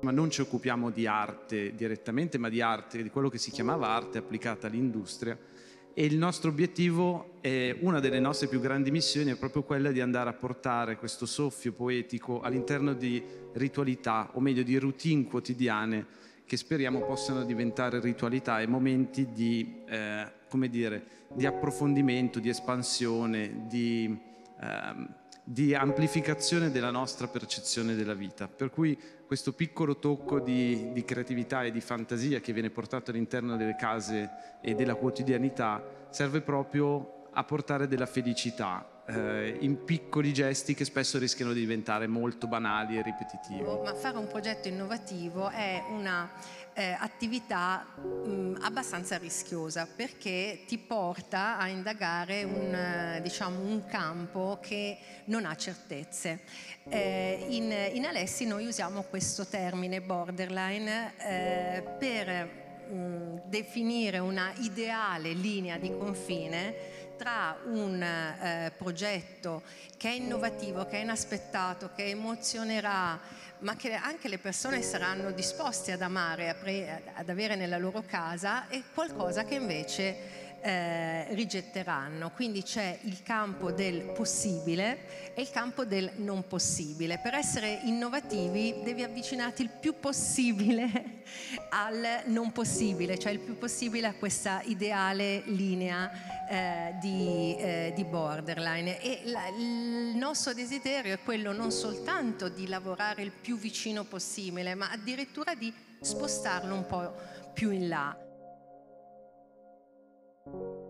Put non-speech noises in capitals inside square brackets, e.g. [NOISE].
ma non ci occupiamo di arte direttamente, ma di arte, di quello che si chiamava arte applicata all'industria. E il nostro obiettivo, è, una delle nostre più grandi missioni, è proprio quella di andare a portare questo soffio poetico all'interno di ritualità, o meglio di routine quotidiane, che speriamo possano diventare ritualità e momenti di, eh, dire, di approfondimento, di espansione, di... Eh, di amplificazione della nostra percezione della vita. Per cui questo piccolo tocco di, di, creatività e di fantasia che viene portato all'interno delle case e della quotidianità serve proprio a portare della felicità eh, in piccoli gesti che spesso rischiano di diventare molto banali e ripetitivi. Ma fare un progetto innovativo è una eh, attività mh, abbastanza rischiosa perché ti porta a indagare un, eh, diciamo, un campo che non ha certezze. Eh, in, in, Alessi noi usiamo questo termine borderline eh, per definire una ideale linea di confine tra un eh, progetto che è innovativo, che è inaspettato, che emozionerà, ma che anche le persone saranno disposte ad amare, ad avere nella loro casa, e qualcosa che invece eh, rigetteranno. Quindi c'è il campo del possibile e il campo del non possibile. Per essere innovativi devi avvicinarti il più possibile [LAUGHS] al non possibile, cioè il più possibile a questa ideale linea eh, di, eh, di, borderline. E la, il nostro desiderio è quello non soltanto di lavorare il più vicino possibile, ma addirittura di spostarlo un po' più in là. Thank you